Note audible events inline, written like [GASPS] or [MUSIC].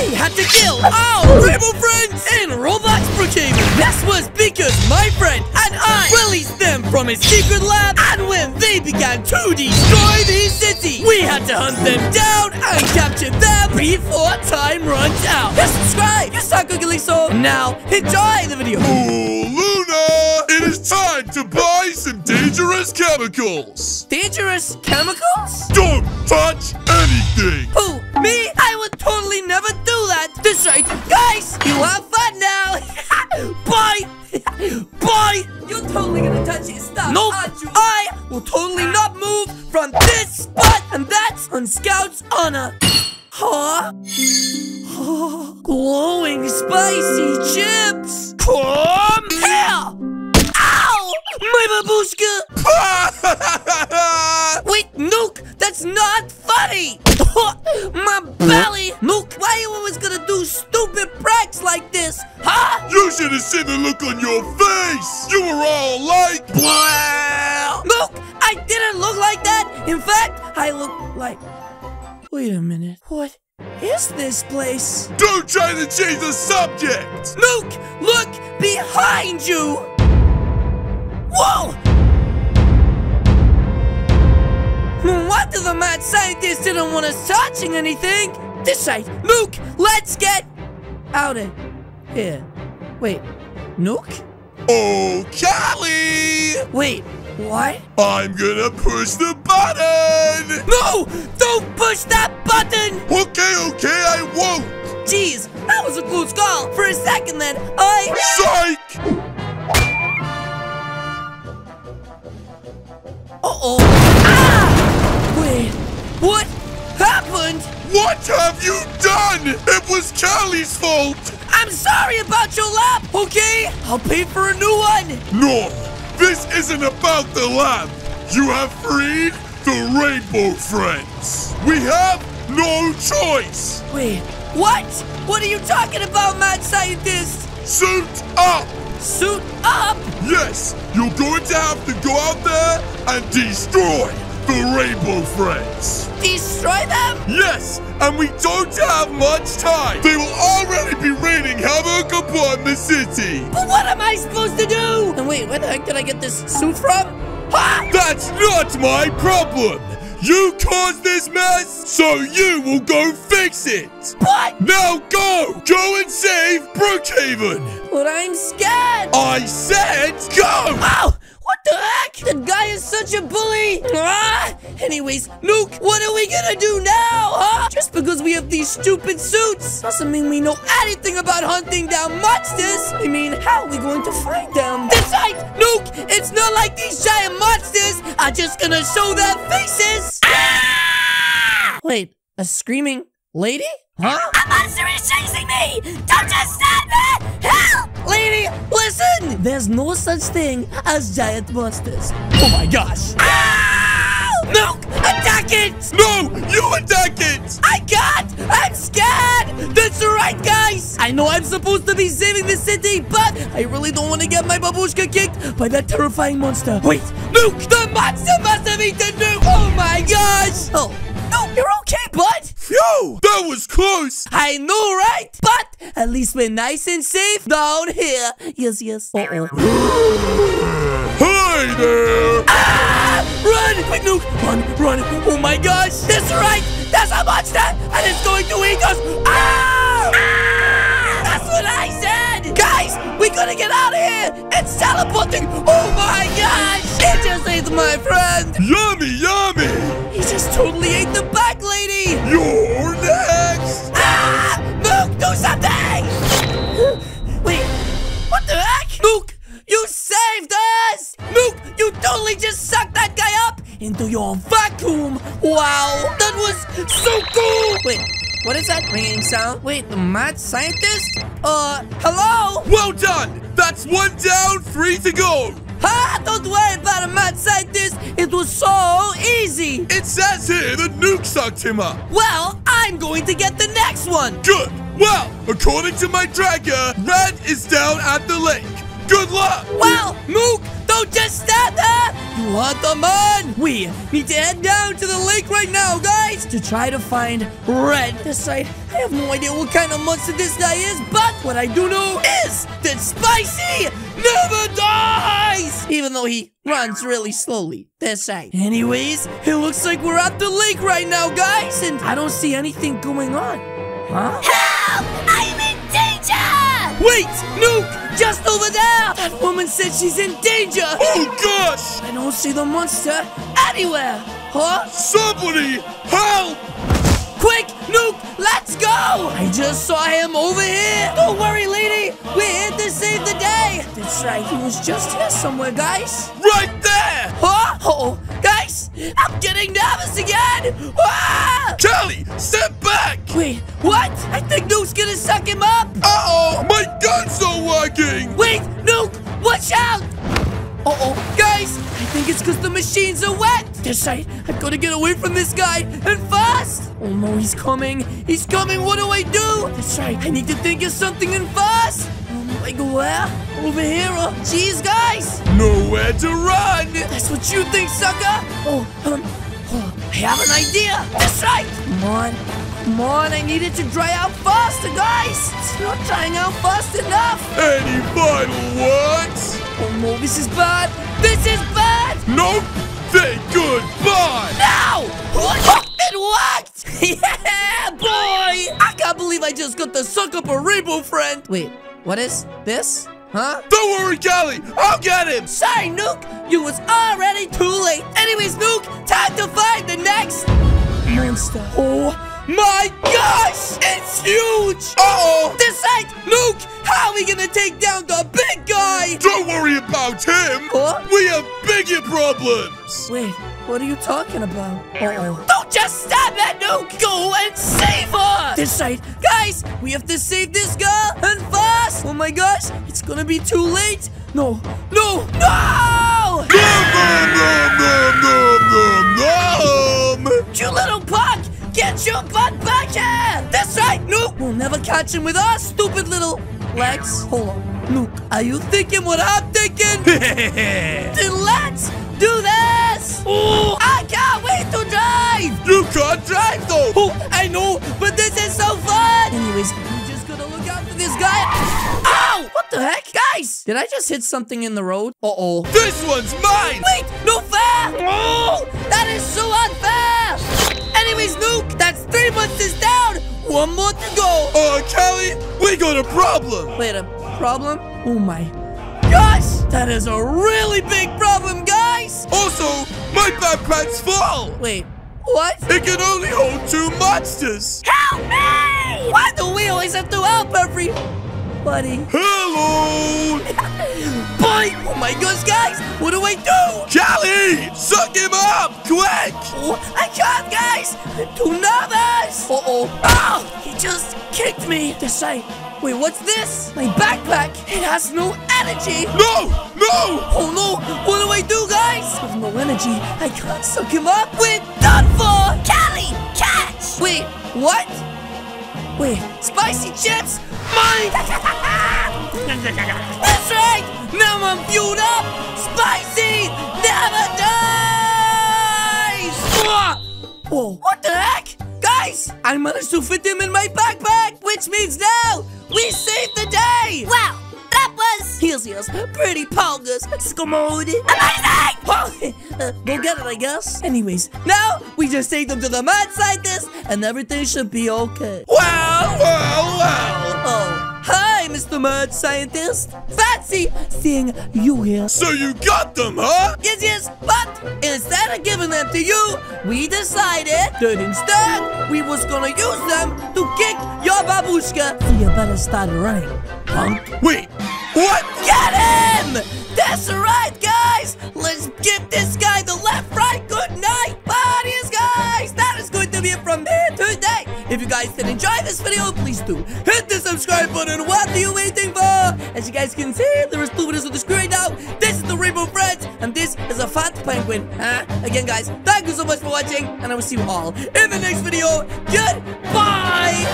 We had to kill our Rainbow Friends in Roblox Brookhaven. This was because my friend and I released them from a secret lab, and when they began to destroy the city, we had to hunt them down and capture them before time runs out. Just subscribe, you suck ugly so. Now enjoy the video. Luna! It is time to buy dangerous chemicals. Dangerous chemicals? Don't touch anything. Who? Me? I would totally never do that. This right. Guys, you have fun now. [LAUGHS] Bye. [LAUGHS] Bye. You're totally gonna touch his stuff. Nope. I will totally not move from this spot. And that's on Scout's honor. Huh? [GASPS] Glowing spicy chips. Come here. Ow! My babushka! [LAUGHS] Wait, Nuke, that's not funny! [LAUGHS] My belly! Nuke, why are you always gonna do stupid pranks like this, huh? You should have seen the look on your face. You were all like! Nuke, I didn't look like that! In fact, I look like... Wait a minute. What is this place? don't try to change the subject. Nuke, look behind you! Whoa! No wonder the mad scientist didn't want us touching anything! This side! Nuke, let's get out of here. Wait, Nuke? Oh, Callie! Wait, what? I'm gonna push the button. No! Don't push that button! Okay, okay, I won't. Jeez, that was a close call. For a second then, I... Psych! Was Callie's fault. I'm sorry about your lap, okay? I'll pay for a new one. No, this isn't about the lap! You have freed the Rainbow Friends. We have no choice. Wait, what? What are you talking about, mad scientist? Suit up. Suit up? Yes, you're going to have to go out there and destroy the Rainbow Friends. Destroy them? Yes, and we don't have much time. They will already be raining havoc upon the city. But what am I supposed to do? And wait, where the heck did I get this suit from? Ha! That's not my problem. You caused this mess, so you will go fix it. What? Now go! Go and save Brookhaven! But I'm scared. I said go! Ow! What the heck? The guy is such a bully! Ah! Anyways, Nuke, what are we gonna do now, huh? Just because we have these stupid suits doesn't mean we know anything about hunting down monsters. I mean, how are we going to find them? That's right, Nuke! It's not like these giant monsters are just gonna show their faces! Ah! Wait, a screaming lady? Huh? A monster is chasing me! Don't just stand there! Help! Lady, listen! There's no such thing as giant monsters. Oh my gosh! No, attack it! No! You attack it! I can't! I'm scared! That's right, guys! I know I'm supposed to be saving the city, but I really don't want to get my babushka kicked by that terrifying monster. Wait, Nuke! The monster must have eaten Nuke! Oh my gosh! Oh, Phew! That was close! I know, right? But at least we're nice and safe down here. Yes, yes. [GASPS] Uh-oh. Hi there! Ah! Run! Quick, Nuke! Run, run! Oh my gosh! That's right! That's a monster! And it's going to eat us! Ah! That's what I said! Guys! We gotta get out of here! It's teleporting! Oh my gosh! It just ate my friend! Yummy, yummy! He just totally ate the back lady! You're next! Ah! Nuke, do something! [GASPS] Wait, what the heck? Nuke, you saved us! Nuke, you totally just sucked that guy up into your vacuum! Wow, that was so cool! Wait, what is that ringing sound? Wait, the mad scientist? Uh, hello? Well done! That's one down, three to go! Don't worry about a mad scientist! It was so easy! It says here the Nuke sucked him up. Well, I'm going to get the next one! Good. Well, according to my tracker, Red is down at the lake. Good luck. Well, Mook, Don't just stand there! You want the man? We need to head down to the lake right now, guys, to try to find Red. This side, I have no idea what kind of monster this guy is, but what I do know is that Spicy never dies! Even though he runs really slowly. This side. Anyways, it looks like we're at the lake right now, guys, and I don't see anything going on. Huh? Help! I'm in danger! Wait! Nuke! Just over there! That woman said she's in danger! Oh gosh! I don't see the monster anywhere! Huh? Somebody help! Quick, Nuke, let's go! I just saw him over here! Don't worry, lady! We're here to save the day! That's right, he was just here somewhere, guys. Right there! Huh? Uh-oh, guys! I'm getting nervous again! Ah! Kelly, step back! Wait, what? I think Nuke's gonna suck him up! Uh-oh, my gun's not working! Wait, Nuke, watch out! Uh-oh, guys, I think it's because the machines are wet. This right, I've got to get away from this guy, and fast! Oh no, he's coming. He's coming, what do I do? That's right, I need to think of something and fast! Like I where? Over here, Oh, jeez, guys! Nowhere to run! That's what you think, sucker! Oh, um, oh, I have an idea! That's right! Come on, come on, I need it to dry out faster, guys! It's not drying out fast enough! Any final words? Oh no, this is bad! This is bad! Nope! Then goodbye! Now! It worked! [LAUGHS] yeah, boy! I can't believe I just got to suck up a rainbow friend! Wait, what is this? Huh? Don't worry, Kelly! I'll get him! Sorry, Nuke! You was already too late! Anyways, Nuke, time to find the next monster. Oh my gosh! It's huge! Uh-oh! This side, Nuke! How are we gonna take down the big guy? Don't worry about him! Huh? We have bigger problems! Wait, what are you talking about? Uh-oh. Don't just stab that Nuke! Go and save her! This side. Guys, we have to save this girl and fast! Oh my gosh, it's gonna be too late! No, no, no! Nom, nom, nom, nom, nom, nom, Get your butt back here! That's right, Nuke! We'll never catch him with our stupid little legs. Hold on. Nuke, are you thinking what I'm thinking? [LAUGHS] then let's do this! Ooh, I can't wait to drive! You can't drive though! Oh, I know, but this is so fun! Anyways, we just gotta look out for this guy. Ow! What the heck? Guys, did I just hit something in the road? Uh-oh. This one's mine! Wait, no fair! Oh, that is so unfair! Anyways, Nuke, that's three monsters down! One more to go! Oh, Kelly, we got a problem! Wait, a problem? Oh my gosh! That is a really big problem, guys! Also, my backpack's full! Wait, what? It can only hold two monsters! Help me! Why do we always have to help everybody? Hello! [LAUGHS] Boy! Oh my gosh, guys! What do I do? Kelly! Suck him up! Quick! Oh, I can't, guys! I'm too nervous! Uh-oh. Oh! He just kicked me! This side. Wait, what's this? My backpack! It has no energy! No! No! Oh no! What do I do, guys? With no energy, I can't suck him up! We're done for! Kelly, catch! Wait, what? Wait, spicy chips? Mine! [LAUGHS] That's right! Now I'm fueled up! Spicy never dies! Whoa, what the heck? Guys, I managed to fit him in my backpack, which means now we saved the day! Wow, that was Here's yours, pretty polgas, scommode. amazing! [LAUGHS] Well, uh, go get it, I guess. Anyways, now we just take them to the mad scientist, and everything should be okay. Wow, wow, well! Mr. Mad Scientist. Fancy seeing you here. So you got them, huh? Yes, yes, but instead of giving them to you, we decided that instead we was gonna use them to kick your babushka. So you better start running, punk. Wait, what? Get him! That's right, guys! Let's give this guy the left, right, good night, buddies, guys! That is going to be it from me today. If you guys did enjoy this video, please do hit the subscribe button. What are you waiting for? As you guys can see, there is two videos on the screen now. This is the Rainbow Friends, and this is a fat penguin. Uh, again, guys, thank you so much for watching, and I will see you all in the next video. Goodbye!